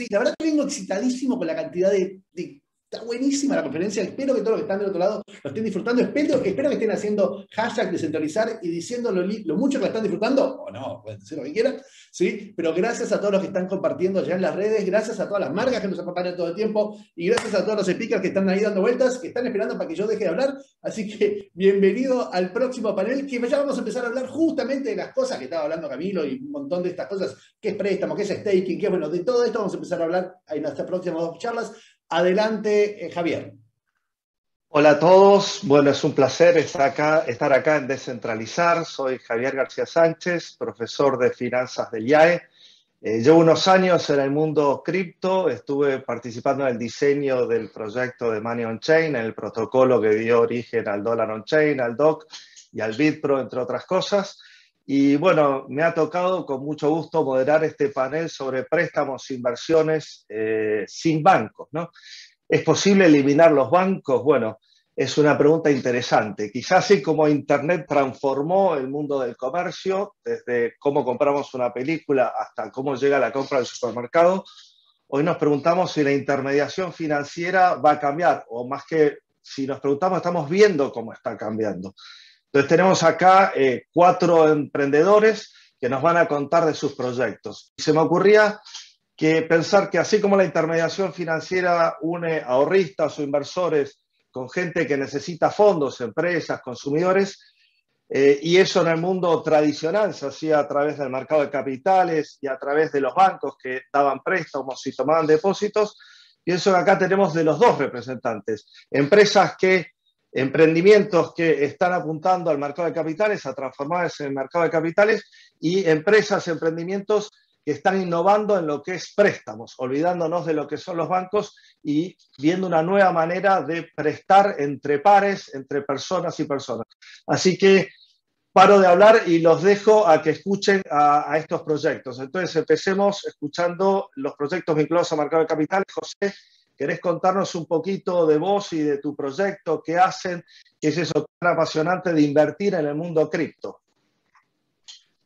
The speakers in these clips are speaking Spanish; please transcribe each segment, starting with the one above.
sí, la verdad que vengo excitadísimo con la cantidad de, Está buenísima la conferencia. Espero que todos los que están del otro lado lo estén disfrutando. Espero, espero que estén haciendo hashtag descentralizar y diciendo lo, mucho que la están disfrutando. O no, pueden decir lo que quieran. ¿sí? Pero gracias a todos los que están compartiendo ya en las redes. Gracias a todas las marcas que nos acompañan todo el tiempo. Y gracias a todos los speakers que están ahí dando vueltas, que están esperando para que yo deje de hablar. Así que bienvenido al próximo panel, que ya vamos a empezar a hablar justamente de las cosas que estaba hablando Camilo y un montón de estas cosas. ¿Qué es préstamo? ¿Qué es staking? ¿Qué bueno? De todo esto vamos a empezar a hablar en nuestras próximas charlas. Adelante, eh, Javier. Hola a todos. Bueno, es un placer estar acá, estar acá en Descentralizar. Soy Javier García Sánchez, profesor de finanzas del IAE. Eh, llevo unos años en el mundo cripto. Estuve participando en el diseño del proyecto de Money on Chain, el protocolo que dio origen al dólar on chain, al DOC y al BitPro, entre otras cosas. Y bueno, me ha tocado con mucho gusto moderar este panel sobre préstamos e inversiones eh, sin bancos. ¿no? ¿Es posible eliminar los bancos? Bueno, es una pregunta interesante. Quizás así como Internet transformó el mundo del comercio, desde cómo compramos una película hasta cómo llega la compra del supermercado, hoy nos preguntamos si la intermediación financiera va a cambiar, o más que si nos preguntamos, estamos viendo cómo está cambiando. Entonces tenemos acá eh, cuatro emprendedores que nos van a contar de sus proyectos. Se me ocurría que pensar que así como la intermediación financiera une ahorristas o inversores con gente que necesita fondos, empresas, consumidores, eh, y eso en el mundo tradicional se hacía a través del mercado de capitales y a través de los bancos que daban préstamos y tomaban depósitos, pienso que acá tenemos de los dos representantes, empresas que emprendimientos que están apuntando al mercado de capitales, a transformarse en el mercado de capitales, y empresas, emprendimientos que están innovando en lo que es préstamos, olvidándonos de lo que son los bancos y viendo una nueva manera de prestar entre pares, entre personas y personas. Así que paro de hablar y los dejo a que escuchen a, a estos proyectos. Entonces empecemos escuchando los proyectos vinculados al mercado de capitales. José, ¿Querés contarnos un poquito de vos y de tu proyecto? ¿Qué hacen? ¿Qué es eso tan apasionante de invertir en el mundo cripto?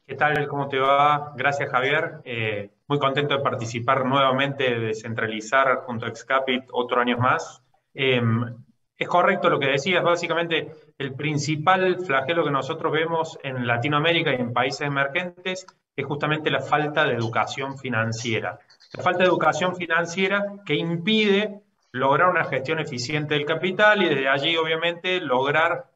¿Qué tal? ¿Cómo te va? Gracias, Javier. Eh, muy contento de participar nuevamente, de descentralizar junto a Excapit otro año más. Em, es correcto lo que decías, básicamente el principal flagelo que nosotros vemos en Latinoamérica y en países emergentes es justamente la falta de educación financiera. Falta de educación financiera que impide lograr una gestión eficiente del capital y desde allí, obviamente, lograr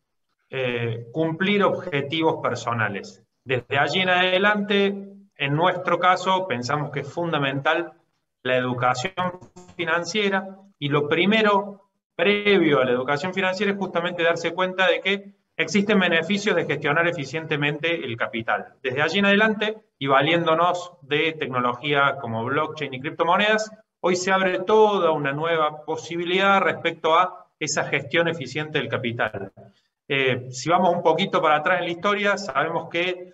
eh, cumplir objetivos personales. Desde allí en adelante, en nuestro caso, pensamos que es fundamental la educación financiera y lo primero previo a la educación financiera es justamente darse cuenta de que existen beneficios de gestionar eficientemente el capital. Desde allí en adelante, y valiéndonos de tecnología como blockchain y criptomonedas, hoy se abre toda una nueva posibilidad respecto a esa gestión eficiente del capital. Eh, si vamos un poquito para atrás en la historia, sabemos que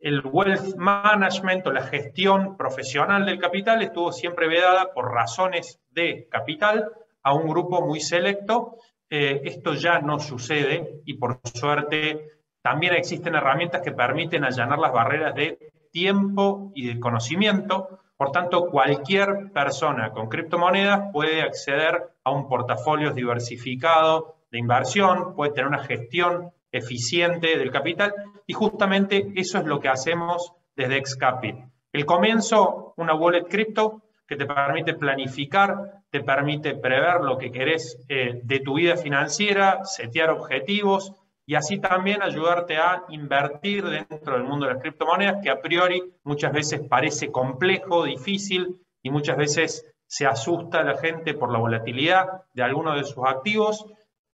el wealth management o la gestión profesional del capital estuvo siempre vedada por razones de capital a un grupo muy selecto eh, esto ya no sucede y por suerte también existen herramientas que permiten allanar las barreras de tiempo y de conocimiento. Por tanto, cualquier persona con criptomonedas puede acceder a un portafolio diversificado de inversión, puede tener una gestión eficiente del capital y justamente eso es lo que hacemos desde Excapit. El comienzo, una wallet cripto que te permite planificar, te permite prever lo que querés eh, de tu vida financiera, setear objetivos y así también ayudarte a invertir dentro del mundo de las criptomonedas, que a priori muchas veces parece complejo, difícil y muchas veces se asusta a la gente por la volatilidad de algunos de sus activos.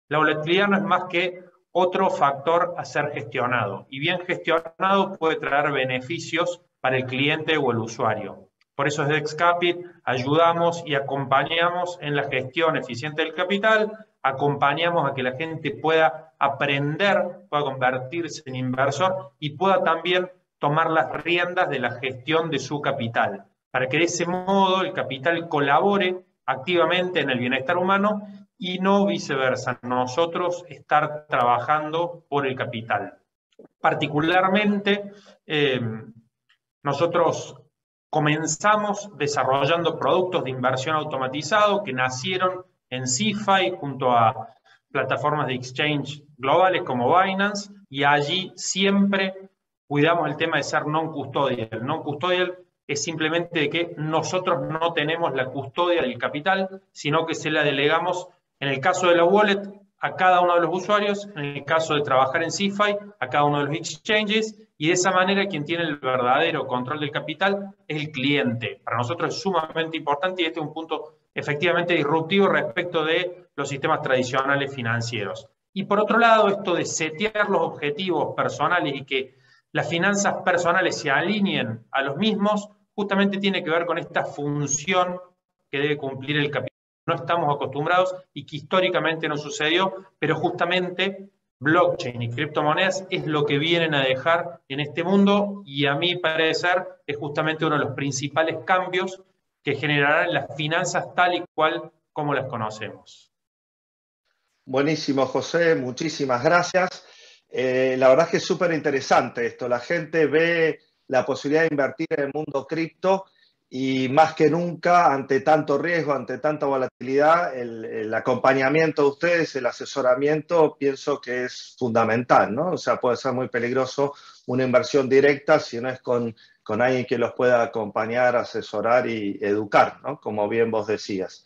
La volatilidad no es más que otro factor a ser gestionado y bien gestionado puede traer beneficios para el cliente o el usuario. Por eso desde Excapit ayudamos y acompañamos en la gestión eficiente del capital, acompañamos a que la gente pueda aprender, pueda convertirse en inversor y pueda también tomar las riendas de la gestión de su capital, para que de ese modo el capital colabore activamente en el bienestar humano y no viceversa, nosotros estar trabajando por el capital. Particularmente, eh, nosotros comenzamos desarrollando productos de inversión automatizado que nacieron en CeFi junto a plataformas de exchange globales como Binance y allí siempre cuidamos el tema de ser non-custodial. Non-custodial es simplemente que nosotros no tenemos la custodia del capital, sino que se la delegamos, en el caso de la wallet, a cada uno de los usuarios, en el caso de trabajar en CeFi, a cada uno de los exchanges, y de esa manera quien tiene el verdadero control del capital es el cliente. Para nosotros es sumamente importante y este es un punto efectivamente disruptivo respecto de los sistemas tradicionales financieros. Y por otro lado, esto de setear los objetivos personales y que las finanzas personales se alineen a los mismos, justamente tiene que ver con esta función que debe cumplir el capital. No estamos acostumbrados y que históricamente no sucedió, pero justamente blockchain y criptomonedas es lo que vienen a dejar en este mundo y a mi parecer es justamente uno de los principales cambios que generarán las finanzas tal y cual como las conocemos. Buenísimo, José, muchísimas gracias. Eh, la verdad es que es súper interesante esto. La gente ve la posibilidad de invertir en el mundo cripto y más que nunca, ante tanto riesgo, ante tanta volatilidad, el, acompañamiento de ustedes, el asesoramiento, pienso que es fundamental, ¿no? O sea, puede ser muy peligroso una inversión directa si no es con, con alguien que los pueda acompañar, asesorar y educar, ¿no? Como bien vos decías.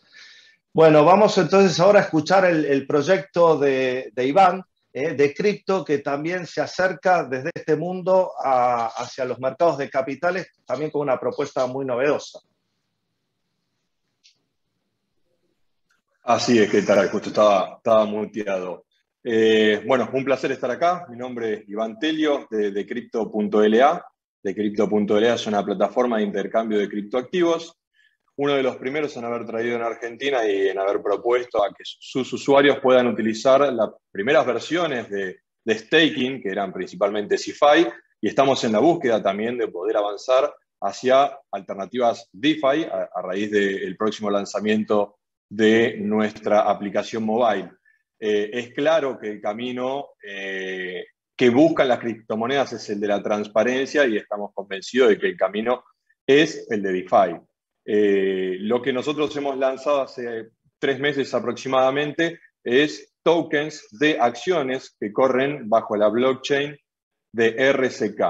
Bueno, vamos entonces ahora a escuchar el, proyecto de, de Iván, eh, de cripto que también se acerca desde este mundo hacia los mercados de capitales, también con una propuesta muy novedosa. Así es, que tal, justo estaba, estaba muteado. Eh, bueno, un placer estar acá. Mi nombre es Iván Telio de, de Crypto.la. De Crypto.la es una plataforma de intercambio de criptoactivos uno de los primeros en haber traído en Argentina y en haber propuesto a que sus usuarios puedan utilizar las primeras versiones de, staking, que eran principalmente CeFi, y estamos en la búsqueda también de poder avanzar hacia alternativas DeFi a, raíz del próximo lanzamiento de nuestra aplicación mobile. Eh, es claro que el camino eh, que buscan las criptomonedas es el de la transparencia y estamos convencidos de que el camino es el de DeFi. Eh, lo que nosotros hemos lanzado hace tres meses aproximadamente es tokens de acciones que corren bajo la blockchain de RSK.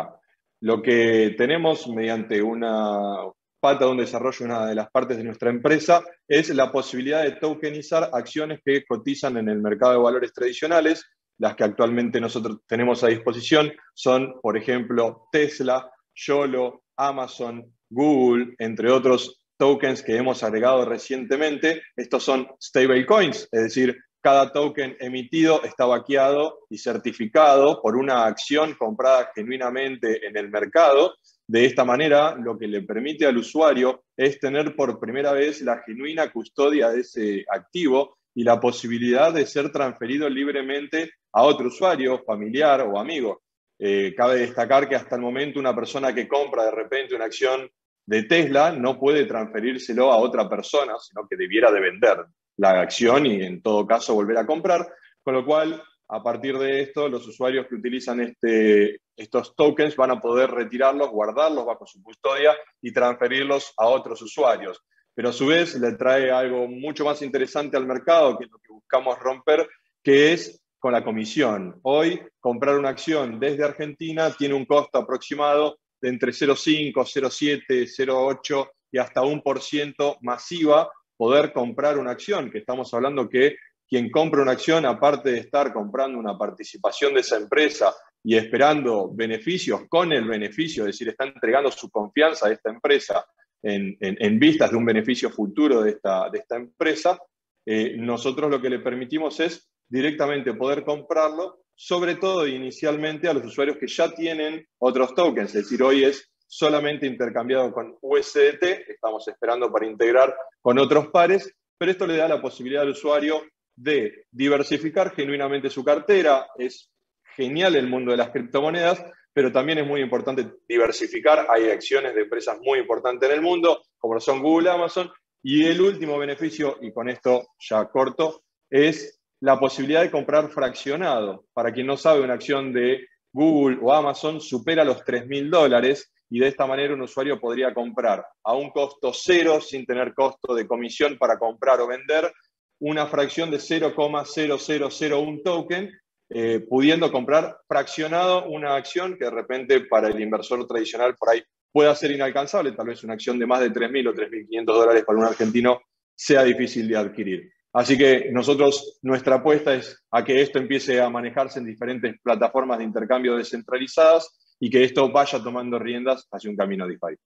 Lo que tenemos mediante una pata de un desarrollo, una de las partes de nuestra empresa, es la posibilidad de tokenizar acciones que cotizan en el mercado de valores tradicionales. Las que actualmente nosotros tenemos a disposición son, por ejemplo, Tesla, YOLO, Amazon, Google, entre otros tokens que hemos agregado recientemente. Estos son stablecoins, es decir, cada token emitido está vaqueado y certificado por una acción comprada genuinamente en el mercado. De esta manera, lo que le permite al usuario es tener por primera vez la genuina custodia de ese activo y la posibilidad de ser transferido libremente a otro usuario, familiar o amigo. Eh, cabe destacar que hasta el momento una persona que compra de repente una acción de Tesla no puede transferírselo a otra persona, sino que debiera de vender la acción y en todo caso volver a comprar, con lo cual a partir de esto los usuarios que utilizan este, estos tokens van a poder retirarlos, guardarlos bajo su custodia y transferirlos a otros usuarios. Pero a su vez le trae algo mucho más interesante al mercado, que es lo que buscamos romper, que es con la comisión. Hoy comprar una acción desde Argentina tiene un costo aproximado de entre 0,5, 0,7, 0,8 y hasta un por ciento masiva poder comprar una acción, que estamos hablando que quien compra una acción, aparte de estar comprando una participación de esa empresa y esperando beneficios con el beneficio, es decir, está entregando su confianza a esta empresa en, vistas de un beneficio futuro de esta, de esta empresa, eh, nosotros lo que le permitimos es directamente poder comprarlo sobre todo inicialmente a los usuarios que ya tienen otros tokens, es decir, hoy es solamente intercambiado con USDT, estamos esperando para integrar con otros pares, pero esto le da la posibilidad al usuario de diversificar genuinamente su cartera, es genial el mundo de las criptomonedas, pero también es muy importante diversificar, hay acciones de empresas muy importantes en el mundo, como son Google, Amazon, y el último beneficio, y con esto ya corto, es la posibilidad de comprar fraccionado. Para quien no sabe, una acción de Google o Amazon supera los 3 mil dólares y de esta manera un usuario podría comprar a un costo cero, sin tener costo de comisión para comprar o vender, una fracción de 0,0001 token, eh, pudiendo comprar fraccionado una acción que de repente para el inversor tradicional por ahí pueda ser inalcanzable, tal vez una acción de más de 3.000 o 3.500 dólares para un argentino sea difícil de adquirir. Así que nosotros, nuestra apuesta es a que esto empiece a manejarse en diferentes plataformas de intercambio descentralizadas y que esto vaya tomando riendas hacia un camino DeFi.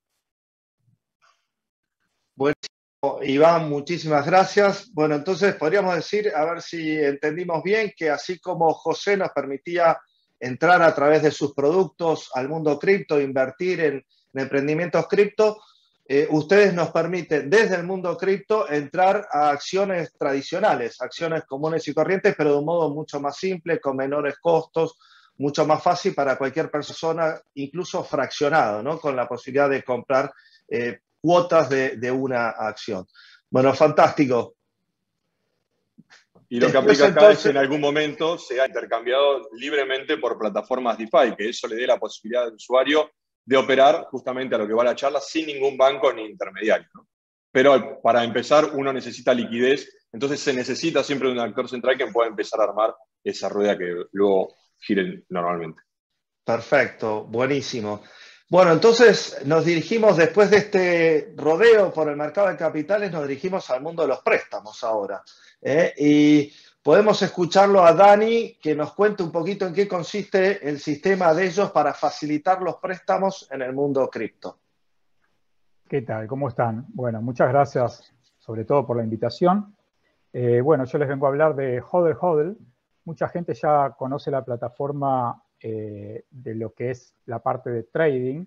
Buenísimo, Iván, muchísimas gracias. Bueno, entonces podríamos decir, a ver si entendimos bien, que así como José nos permitía entrar a través de sus productos al mundo cripto, invertir en, emprendimientos cripto, eh, ustedes nos permiten desde el mundo cripto entrar a acciones tradicionales, acciones comunes y corrientes, pero de un modo mucho más simple, con menores costos, mucho más fácil para cualquier persona, incluso fraccionado, ¿no? con la posibilidad de comprar eh, cuotas de, una acción. Bueno, fantástico. Y lo que aplica acá es que en algún momento se ha intercambiado libremente por plataformas DeFi, que eso le dé la posibilidad al usuario de operar justamente a lo que va la charla sin ningún banco ni intermediario. Pero para empezar uno necesita liquidez, entonces se necesita siempre de un actor central que pueda empezar a armar esa rueda que luego giren normalmente. Perfecto, buenísimo. Bueno, entonces nos dirigimos, después de este rodeo por el mercado de capitales, nos dirigimos al mundo de los préstamos ahora. ¿eh? Y podemos escucharlo a Dani, que nos cuente un poquito en qué consiste el sistema de ellos para facilitar los préstamos en el mundo cripto. ¿Qué tal? ¿Cómo están? Bueno, muchas gracias sobre todo por la invitación. Eh, bueno, yo les vengo a hablar de Hodl Hodl, mucha gente ya conoce la plataforma eh, de lo que es la parte de trading,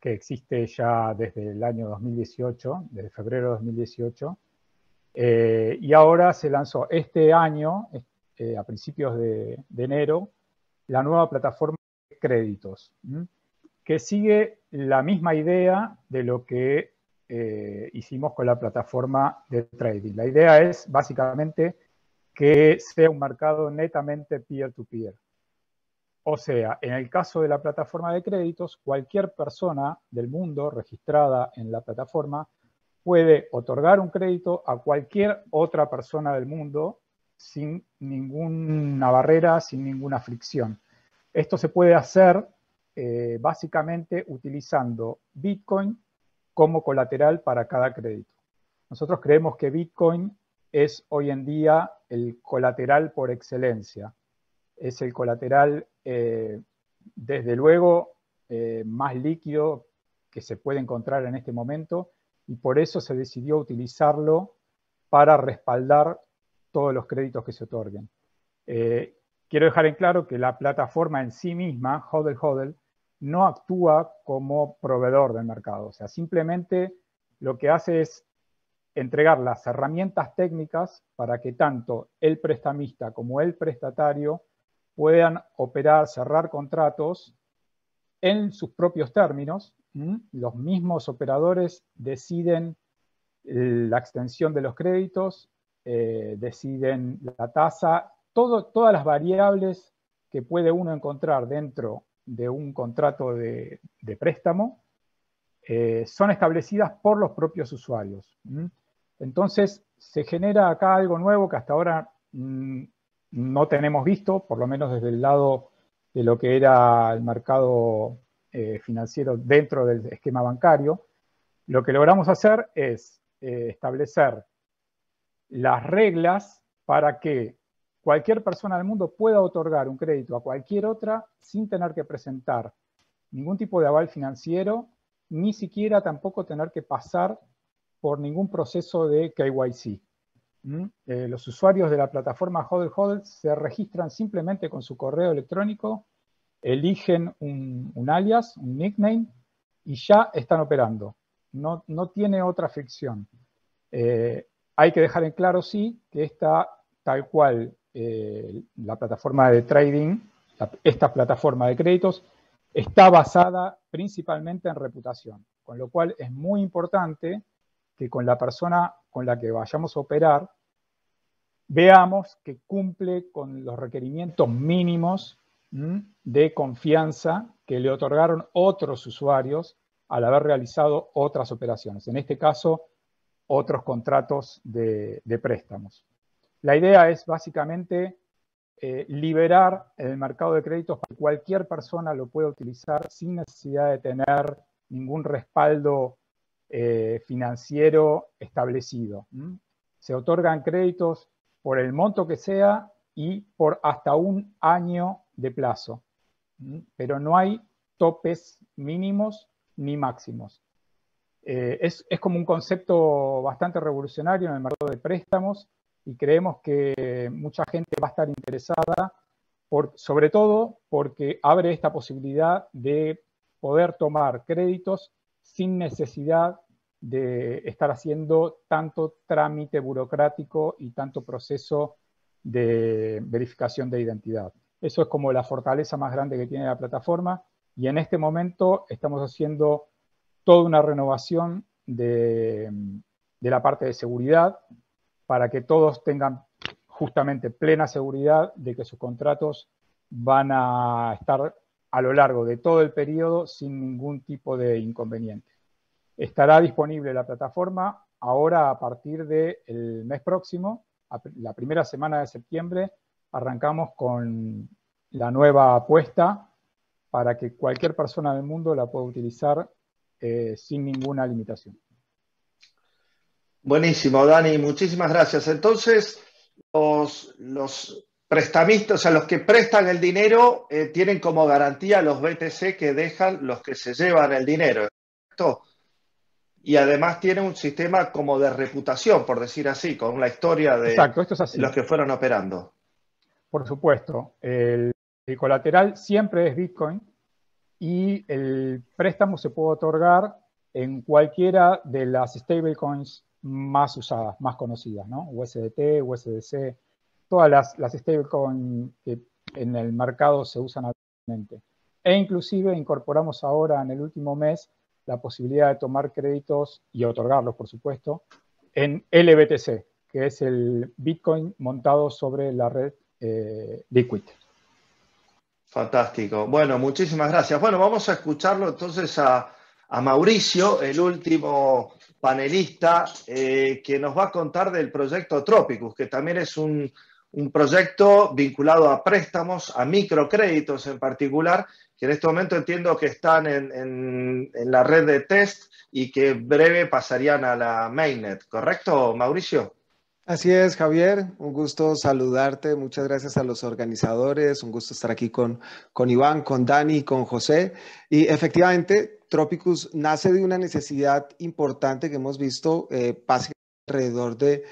que existe ya desde el año 2018, desde febrero de 2018. Eh, y ahora se lanzó este año, eh, a principios de, enero, la nueva plataforma de créditos, que sigue la misma idea de lo que hicimos con la plataforma de trading. La idea es básicamente que sea un mercado netamente peer-to-peer. O sea, en el caso de la plataforma de créditos, cualquier persona del mundo registrada en la plataforma puede otorgar un crédito a cualquier otra persona del mundo sin ninguna barrera, sin ninguna fricción. Esto se puede hacer eh, básicamente utilizando Bitcoin como colateral para cada crédito. Nosotros creemos que Bitcoin es hoy en día el colateral por excelencia. Es el colateral, eh, desde luego, eh, más líquido que se puede encontrar en este momento y por eso se decidió utilizarlo para respaldar todos los créditos que se otorguen. Eh, quiero dejar en claro que la plataforma en sí misma, Hodl Hodl, no actúa como proveedor del mercado. O sea, simplemente lo que hace es entregar las herramientas técnicas para que tanto el prestamista como el prestatario puedan operar, cerrar contratos en sus propios términos. Los mismos operadores deciden eh, la extensión de los créditos, eh, deciden la tasa, todas las variables que puede uno encontrar dentro de un contrato de, préstamo eh, son establecidas por los propios usuarios. Entonces, se genera acá algo nuevo que hasta ahora mm, no tenemos visto, por lo menos desde el lado de lo que era el mercado eh, financiero dentro del esquema bancario. Lo que logramos hacer es eh, establecer las reglas para que cualquier persona del mundo pueda otorgar un crédito a cualquier otra sin tener que presentar ningún tipo de aval financiero, ni siquiera tampoco tener que pasar por ningún proceso de KYC. ¿Mm? Eh, los usuarios de la plataforma HODL HODL se registran simplemente con su correo electrónico, eligen un, alias, un nickname, y ya están operando. No, tiene otra fricción. Eh, hay que dejar en claro, sí, que esta, tal cual eh, la plataforma de trading, esta plataforma de créditos, está basada principalmente en reputación, con lo cual es muy importante que con la persona con la que vayamos a operar veamos que cumple con los requerimientos mínimos de confianza que le otorgaron otros usuarios al haber realizado otras operaciones, en este caso, otros contratos de, préstamos. La idea es básicamente eh, liberar el mercado de créditos para que cualquier persona lo pueda utilizar sin necesidad de tener ningún respaldo eh, financiero establecido. Se otorgan créditos por el monto que sea y por hasta un año de plazo, pero no hay topes mínimos ni máximos. Eh, es, como un concepto bastante revolucionario en el mercado de préstamos y creemos que mucha gente va a estar interesada, por, sobre todo porque abre esta posibilidad de poder tomar créditos sin necesidad de estar haciendo tanto trámite burocrático y tanto proceso de verificación de identidad. Eso es como la fortaleza más grande que tiene la plataforma y en este momento estamos haciendo toda una renovación de, la parte de seguridad para que todos tengan justamente plena seguridad de que sus contratos van a estar a lo largo de todo el periodo sin ningún tipo de inconveniente. Estará disponible la plataforma ahora a partir del mes próximo, la primera semana de septiembre, arrancamos con la nueva apuesta para que cualquier persona del mundo la pueda utilizar eh, sin ninguna limitación. Buenísimo, Dani, muchísimas gracias. Entonces, los, los prestamistas, o sea, los que prestan el dinero, eh, tienen como garantía los BTC que dejan los que se llevan el dinero. Y además tiene un sistema como de reputación, por decir así, con la historia de los que fueron operando. Por supuesto. El, colateral siempre es Bitcoin y el préstamo se puede otorgar en cualquiera de las stablecoins más usadas, más conocidas, ¿no? USDT, USDC, todas las, las stablecoins que en el mercado se usan actualmente. E inclusive incorporamos ahora en el último mes la posibilidad de tomar créditos y otorgarlos, por supuesto, en LBTC, que es el Bitcoin montado sobre la red eh, Liquid. Fantástico. Bueno, muchísimas gracias. Bueno, vamos a escucharlo entonces a, Mauricio, el último panelista, eh, que nos va a contar del proyecto Tropicus, que también es un, proyecto vinculado a préstamos, a microcréditos en particular, que en este momento entiendo que están en, en la red de test y que breve pasarían a la mainnet, ¿correcto, Mauricio? Así es, Javier, un gusto saludarte, muchas gracias a los organizadores, un gusto estar aquí con, con Iván, con Dani, con José. Y efectivamente, Tropicus nace de una necesidad importante que hemos visto, eh, alrededor de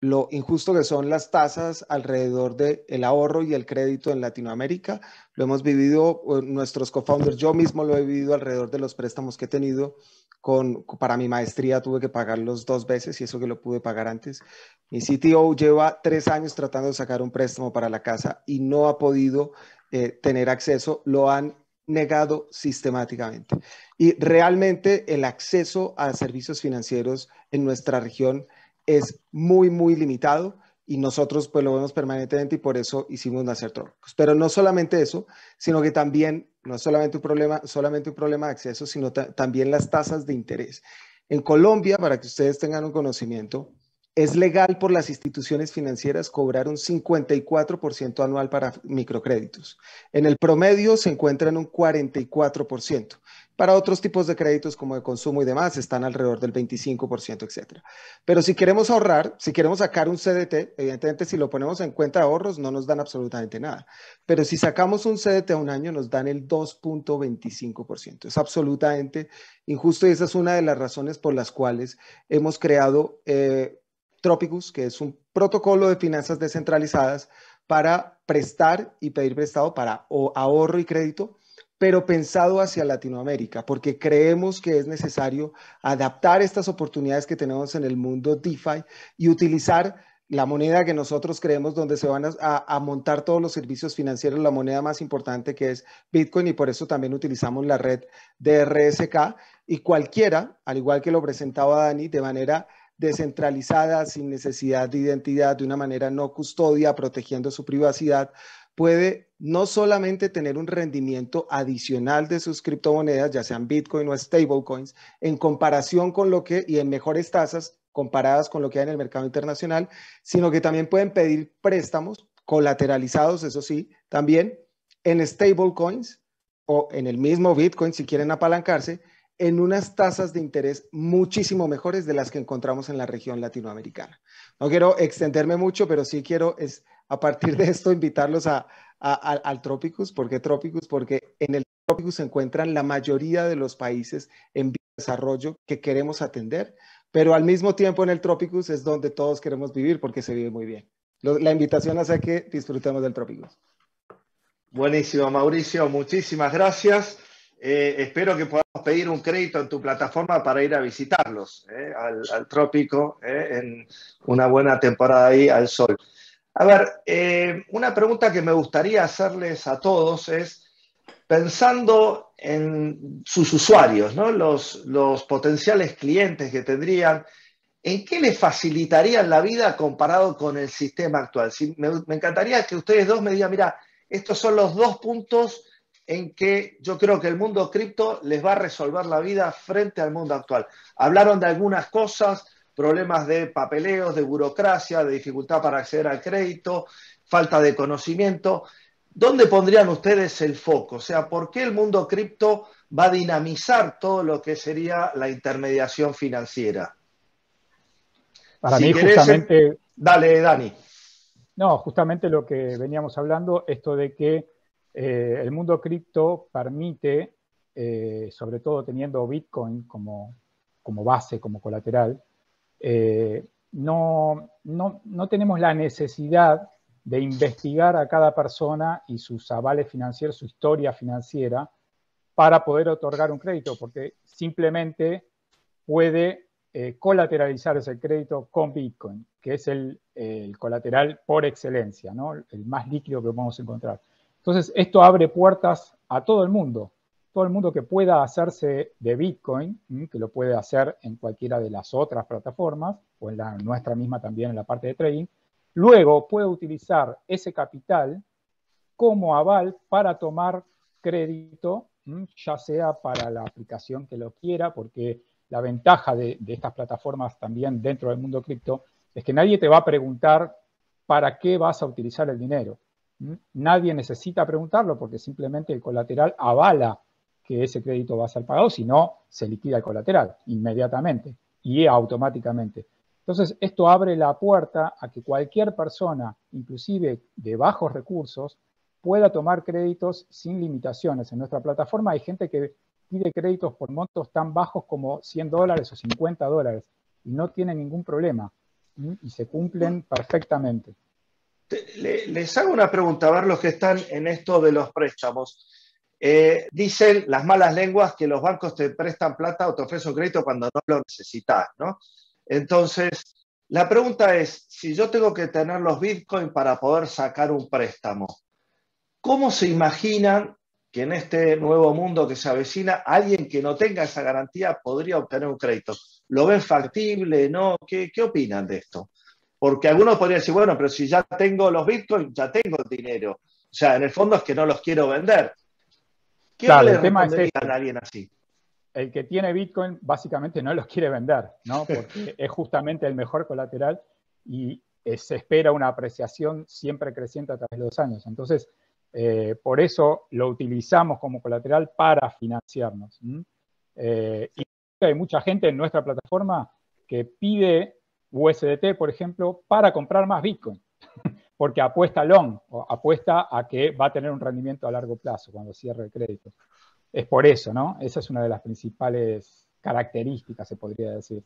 lo injusto que son las tasas alrededor del el ahorro y el crédito en Latinoamérica. Lo hemos vivido nuestros co-founders, yo mismo lo he vivido alrededor de los préstamos que he tenido con, para mi maestría tuve que pagarlos dos veces y eso que lo pude pagar antes. Mi CTO lleva tres años tratando de sacar un préstamo para la casa y no ha podido eh, tener acceso, lo han negado sistemáticamente. Y realmente el acceso a servicios financieros en nuestra región es muy, muy limitado y nosotros pues lo vemos permanentemente y por eso hicimos nacer Trópicos. Pero no solamente eso, sino que también, no es solamente un problema, solamente un problema de acceso, sino también las tasas de interés. En Colombia, para que ustedes tengan un conocimiento, es legal por las instituciones financieras cobrar un 54% anual para microcréditos. En el promedio se encuentra en un 44%. Para otros tipos de créditos como de consumo y demás están alrededor del 25%, etc. Pero si queremos ahorrar, si queremos sacar un CDT, evidentemente si lo ponemos en cuenta ahorros no nos dan absolutamente nada. Pero si sacamos un CDT a un año nos dan el 2.25%. Es absolutamente injusto y esa es una de las razones por las cuales hemos creado eh, Tropicus, que es un protocolo de finanzas descentralizadas para prestar y pedir prestado para ahorro y crédito pero pensado hacia Latinoamérica, porque creemos que es necesario adaptar estas oportunidades que tenemos en el mundo DeFi y utilizar la moneda que nosotros creemos donde se van a, montar todos los servicios financieros, la moneda más importante que es Bitcoin y por eso también utilizamos la red de RSK y cualquiera, al igual que lo presentaba Dani, de manera descentralizada, sin necesidad de identidad, de una manera no custodia, protegiendo su privacidad, puede no solamente tener un rendimiento adicional de sus criptomonedas, ya sean Bitcoin o stablecoins, en comparación con lo que, y en mejores tasas comparadas con lo que hay en el mercado internacional, sino que también pueden pedir préstamos colateralizados, eso sí, también en stablecoins o en el mismo Bitcoin si quieren apalancarse, en unas tasas de interés muchísimo mejores de las que encontramos en la región latinoamericana. No quiero extenderme mucho, pero sí quiero es, a partir de esto invitarlos a, al Tropicus. ¿Por qué Tropicus? Porque en el Tropicus se encuentran la mayoría de los países en desarrollo que queremos atender, pero al mismo tiempo en el Tropicus es donde todos queremos vivir porque se vive muy bien. La invitación hace que disfrutemos del Tropicus. Buenísimo, Mauricio. Muchísimas gracias. Eh, espero que podamos pedir un crédito en tu plataforma para ir a visitarlos eh, al, trópico eh, en una buena temporada ahí al sol. A ver, una pregunta que me gustaría hacerles a todos es, pensando en sus usuarios, ¿no? los, los potenciales clientes que tendrían, ¿en qué les facilitarían la vida comparado con el sistema actual? me, me encantaría que ustedes dos me digan, mira, estos son los dos puntos en que yo creo que el mundo cripto les va a resolver la vida frente al mundo actual. Hablaron de algunas cosas, problemas de papeleos, de burocracia, de dificultad para acceder al crédito, falta de conocimiento. ¿Dónde pondrían ustedes el foco? O sea, ¿por qué el mundo cripto va a dinamizar todo lo que sería la intermediación financiera? Para mí, justamente. Dale, Dani. No, justamente lo que veníamos hablando, esto de que eh, el mundo cripto permite, eh, sobre todo teniendo Bitcoin como, base, como colateral, eh, no, no, tenemos la necesidad de investigar a cada persona y sus avales financieros, su historia financiera, para poder otorgar un crédito, porque simplemente puede colateralizar ese crédito con Bitcoin, que es el, el colateral por excelencia, ¿no? el más líquido que podemos encontrar. Entonces, esto abre puertas a todo el mundo, todo el mundo que pueda hacerse de Bitcoin, que lo puede hacer en cualquiera de las otras plataformas, o en la nuestra misma también en la parte de trading, luego puede utilizar ese capital como aval para tomar crédito, ya sea para la aplicación que lo quiera, porque la ventaja de, de estas plataformas también dentro del mundo cripto es que nadie te va a preguntar para qué vas a utilizar el dinero. Nadie necesita preguntarlo porque simplemente el colateral avala que ese crédito va a ser pagado, si no, se liquida el colateral inmediatamente y automáticamente. Entonces, esto abre la puerta a que cualquier persona, inclusive de bajos recursos, pueda tomar créditos sin limitaciones. En nuestra plataforma hay gente que pide créditos por montos tan bajos como 100 dólares o 50 dólares y no tiene ningún problema y se cumplen perfectamente les hago una pregunta, a ver los que están en esto de los préstamos. Eh, dicen las malas lenguas que los bancos te prestan plata o te ofrecen crédito cuando no lo necesitas, ¿no? Entonces, la pregunta es, si yo tengo que tener los bitcoins para poder sacar un préstamo, ¿cómo se imaginan que en este nuevo mundo que se avecina, alguien que no tenga esa garantía podría obtener un crédito? ¿Lo ven factible? ¿No? ¿Qué, qué opinan de esto? Porque algunos podrían decir, bueno, pero si ya tengo los bitcoins, ya tengo el dinero. O sea, en el fondo es que no los quiero vender. ¿Qué claro, le el tema es este. a alguien así? El que tiene bitcoin básicamente no los quiere vender, ¿no? Porque es justamente el mejor colateral y eh, se espera una apreciación siempre creciente a través de los años. Entonces, eh, por eso lo utilizamos como colateral para financiarnos. Eh, y hay mucha gente en nuestra plataforma que pide USDT, por ejemplo, para comprar más Bitcoin, porque apuesta long, o apuesta a que va a tener un rendimiento a largo plazo cuando cierre el crédito. Es por eso, ¿no? Esa es una de las principales características, se podría decir.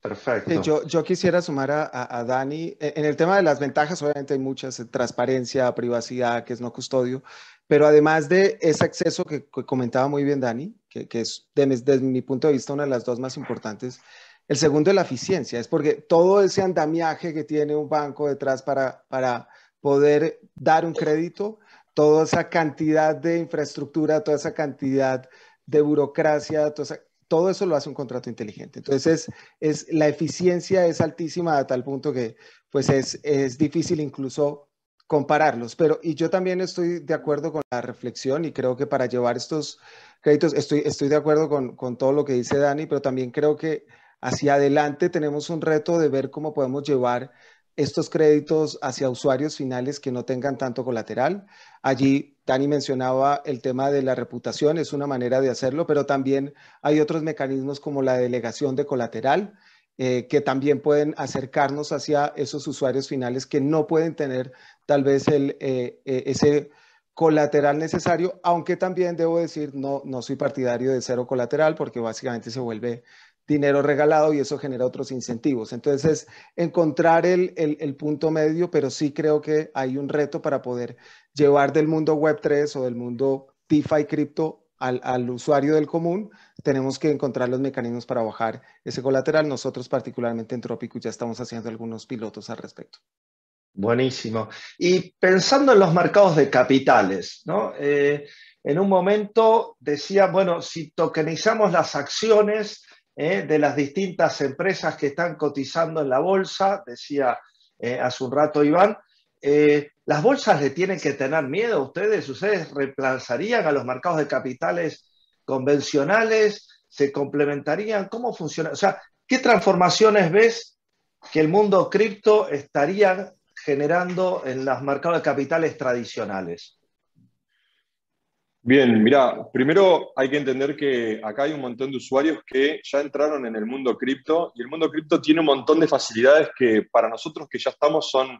Perfecto. yo, yo, quisiera sumar a, Dani. E, en el tema de las ventajas, obviamente hay muchas, transparencia, privacidad, que es no custodio, pero además de ese acceso que, comentaba muy bien Dani, que, es desde mi punto de vista una de las dos más importantes, el segundo es la eficiencia, es porque todo ese andamiaje que tiene un banco detrás para, para poder dar un crédito, toda esa cantidad de infraestructura, toda esa cantidad de burocracia, todo eso lo hace un contrato inteligente. Entonces, es, la eficiencia es altísima a tal punto que pues es, es difícil incluso compararlos. Pero, y yo también estoy de acuerdo con la reflexión y creo que para llevar estos créditos, estoy, estoy de acuerdo con, con todo lo que dice Dani, pero también creo que hacia adelante tenemos un reto de ver cómo podemos llevar estos créditos hacia usuarios finales que no tengan tanto colateral. Allí Dani mencionaba el tema de la reputación, es una manera de hacerlo, pero también hay otros mecanismos como la delegación de colateral, eh, que también pueden acercarnos hacia esos usuarios finales que no pueden tener tal vez el, eh, eh, ese colateral necesario, aunque también debo decir, no, no soy partidario de cero colateral porque básicamente se vuelve dinero regalado y eso genera otros incentivos. Entonces, encontrar el, el, punto medio, pero sí creo que hay un reto para poder llevar del mundo Web3 o del mundo DeFi cripto al, al, usuario del común, tenemos que encontrar los mecanismos para bajar ese colateral. Nosotros particularmente en Tropicus ya estamos haciendo algunos pilotos al respecto. Buenísimo. Y pensando en los mercados de capitales, ¿no? Eh, en un momento decía, bueno, si tokenizamos las acciones, ¿eh? de las distintas empresas que están cotizando en la bolsa, decía eh, hace un rato Iván. Eh, ¿Las bolsas le tienen que tener miedo a ustedes? ¿Ustedes reemplazarían a los mercados de capitales convencionales? ¿Se complementarían? ¿Cómo funciona? O sea, ¿qué transformaciones ves que el mundo cripto estaría generando en los mercados de capitales tradicionales? Bien, mira, primero hay que entender que acá hay un montón de usuarios que ya entraron en el mundo cripto y el mundo cripto tiene un montón de facilidades que para nosotros que ya estamos son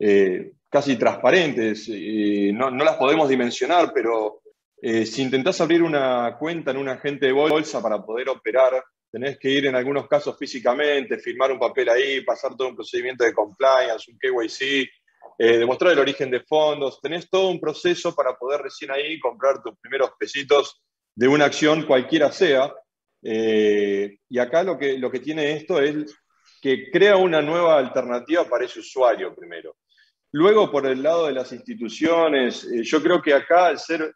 eh, casi transparentes, no, las podemos dimensionar, pero eh, si intentás abrir una cuenta en un agente de bolsa para poder operar, tenés que ir en algunos casos físicamente, firmar un papel ahí, pasar todo un procedimiento de compliance, un KYC, eh, demostrar el origen de fondos, tenés todo un proceso para poder recién ahí comprar tus primeros pesitos de una acción, cualquiera sea. Eh, y acá lo que, lo que tiene esto es que crea una nueva alternativa para ese usuario primero. Luego, por el lado de las instituciones, eh, yo creo que acá, al ser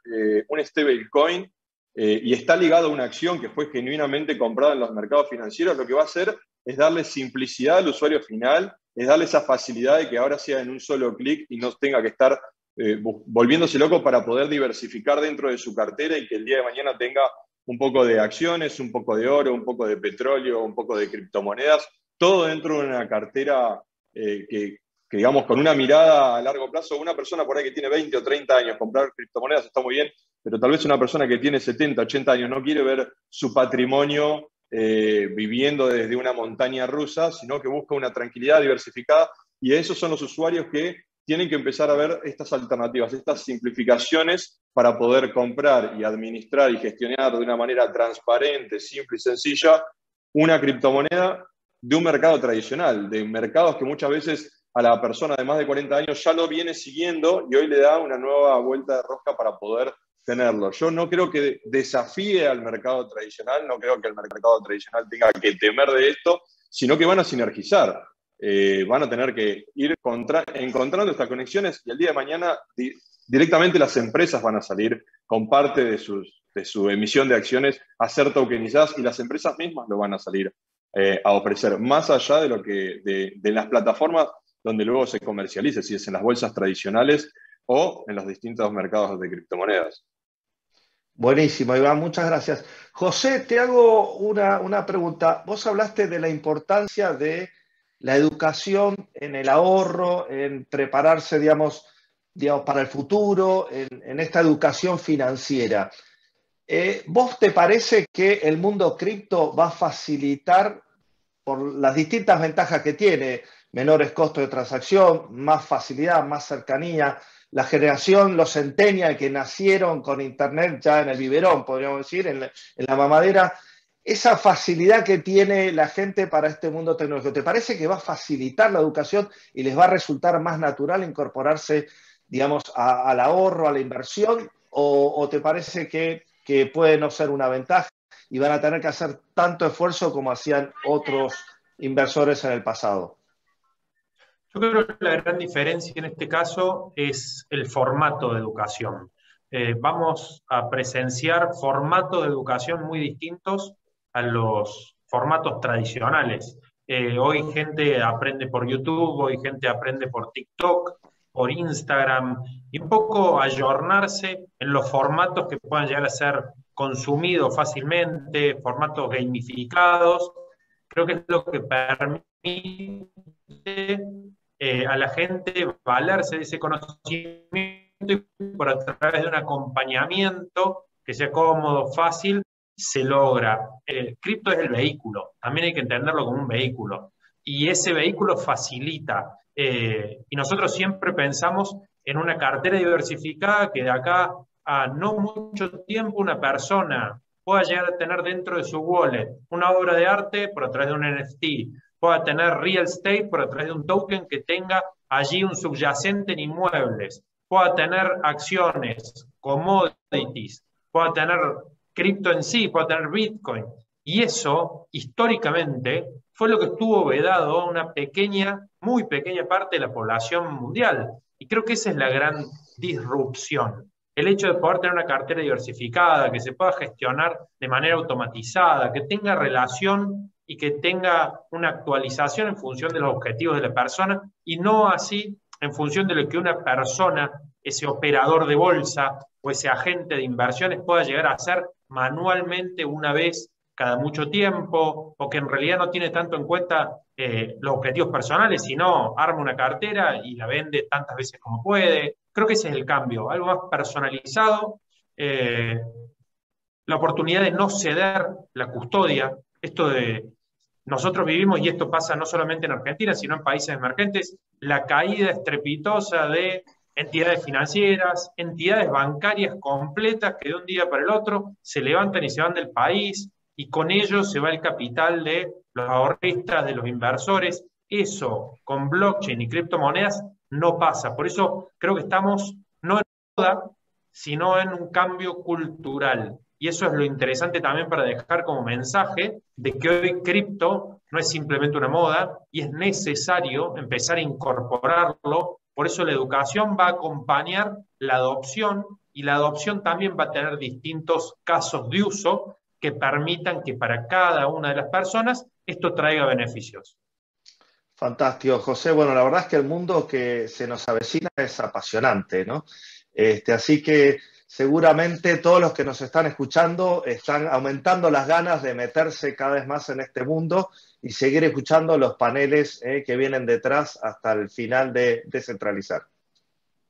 un stablecoin y está ligado a una acción que fue genuinamente comprada en los mercados financieros, lo que va a hacer es darle simplicidad al usuario final es darle esa facilidad de que ahora sea en un solo clic y no tenga que estar eh, volviéndose loco para poder diversificar dentro de su cartera y que el día de mañana tenga un poco de acciones, un poco de oro, un poco de petróleo, un poco de criptomonedas, todo dentro de una cartera eh, que, que, digamos, con una mirada a largo plazo, una persona por ahí que tiene 20 o 30 años, comprar criptomonedas está muy bien, pero tal vez una persona que tiene 70, 80 años no quiere ver su patrimonio eh, viviendo desde una montaña rusa, sino que busca una tranquilidad diversificada. Y esos son los usuarios que tienen que empezar a ver estas alternativas, estas simplificaciones para poder comprar y administrar y gestionar de una manera transparente, simple y sencilla una criptomoneda de un mercado tradicional, de mercados que muchas veces a la persona de más de 40 años ya lo viene siguiendo y hoy le da una nueva vuelta de rosca para poder Yo no creo que desafíe al mercado tradicional, no creo que el mercado tradicional tenga que temer de esto, sino que van a sinergizar. Eh, van a tener que ir encontrando estas conexiones y el día de mañana directamente las empresas van a salir con parte de, su emisión de acciones a ser tokenizadas y las empresas mismas lo van a salir eh, a ofrecer, más allá de lo que de las plataformas donde luego se comercialice, si es en las bolsas tradicionales o en los distintos mercados de criptomonedas. Buenísimo, Iván, muchas gracias. José, te hago una, pregunta. Vos hablaste de la importancia de la educación en el ahorro, en prepararse, digamos, digamos para el futuro, en, esta educación financiera. Eh, ¿Vos te parece que el mundo cripto va a facilitar, por las distintas ventajas que tiene, menores costos de transacción, más facilidad, más cercanía, la generación, los centennial que nacieron con Internet ya en el biberón, podríamos decir, en la, mamadera, esa facilidad que tiene la gente para este mundo tecnológico, ¿te parece que va a facilitar la educación y les va a resultar más natural incorporarse, digamos, al ahorro, a la inversión? ¿O, te parece que, que puede no ser una ventaja y van a tener que hacer tanto esfuerzo como hacían otros inversores en el pasado? Yo creo que la gran diferencia en este caso es el formato de educación. Eh, vamos a presenciar formatos de educación muy distintos a los formatos tradicionales. Eh, hoy gente aprende por YouTube, hoy gente aprende por TikTok, por Instagram, y un poco ayornarse en los formatos que puedan llegar a ser consumidos fácilmente, formatos gamificados. Creo que es lo que permite eh, a la gente valerse de ese conocimiento y por a través de un acompañamiento que sea cómodo, fácil, se logra. El cripto es el vehículo, también hay que entenderlo como un vehículo. Y ese vehículo facilita. Eh, y nosotros siempre pensamos en una cartera diversificada que de acá a no mucho tiempo una persona pueda llegar a tener dentro de su wallet una obra de arte por a través de un NFT, pueda tener real estate por a través de un token que tenga allí un subyacente en inmuebles, pueda tener acciones, commodities, pueda tener cripto en sí, pueda tener Bitcoin. Y eso, históricamente, fue lo que estuvo vedado a una pequeña, muy pequeña parte de la población mundial. Y creo que esa es la gran disrupción. El hecho de poder tener una cartera diversificada, que se pueda gestionar de manera automatizada, que tenga relación y que tenga una actualización en función de los objetivos de la persona y no así en función de lo que una persona, ese operador de bolsa o ese agente de inversiones pueda llegar a hacer manualmente una vez cada mucho tiempo, o que en realidad no tiene tanto en cuenta eh, los objetivos personales, sino arma una cartera y la vende tantas veces como puede. Creo que ese es el cambio, algo más personalizado, eh, la oportunidad de no ceder la custodia, esto de nosotros vivimos, y esto pasa no solamente en Argentina, sino en países emergentes, la caída estrepitosa de entidades financieras, entidades bancarias completas que de un día para el otro se levantan y se van del país y con ello se va el capital de los ahorristas, de los inversores. Eso con blockchain y criptomonedas no pasa. Por eso creo que estamos no en moda, sino en un cambio cultural. Y eso es lo interesante también para dejar como mensaje de que hoy cripto no es simplemente una moda y es necesario empezar a incorporarlo. Por eso la educación va a acompañar la adopción y la adopción también va a tener distintos casos de uso que permitan que para cada una de las personas esto traiga beneficios. Fantástico, José. Bueno, la verdad es que el mundo que se nos avecina es apasionante, ¿no? Este, así que seguramente todos los que nos están escuchando están aumentando las ganas de meterse cada vez más en este mundo y seguir escuchando los paneles eh, que vienen detrás hasta el final de descentralizar.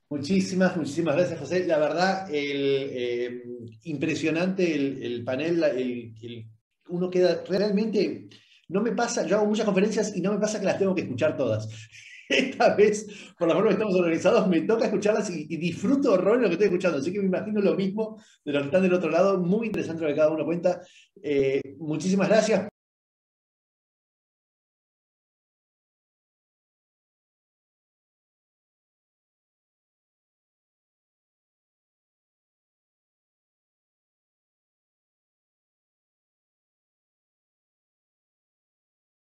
Muchísimas, muchísimas gracias, José. La verdad, eh, impresionante el, panel. uno queda realmente. No me pasa, yo hago muchas conferencias y no me pasa que las tengo que escuchar todas. Esta vez, por la forma que estamos organizados, me toca escucharlas y, disfruto horror lo que estoy escuchando. Así que me imagino lo mismo de los que están del otro lado. Muy interesante lo que cada uno cuenta. Eh, muchísimas gracias